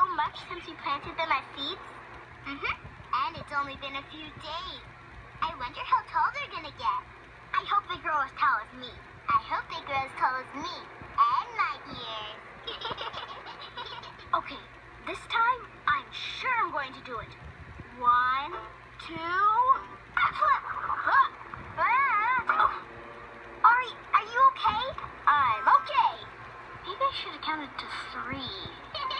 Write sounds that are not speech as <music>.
So much since we planted them as seeds? Mm-hmm. And it's only been a few days. I wonder how tall they're gonna get. I hope they grow as tall as me. I hope they grow as tall as me. And my ears. <laughs> Okay, this time I'm sure I'm going to do it. One, two. <laughs> Ari, are you okay? I'm okay. Maybe I should have counted to three. <laughs>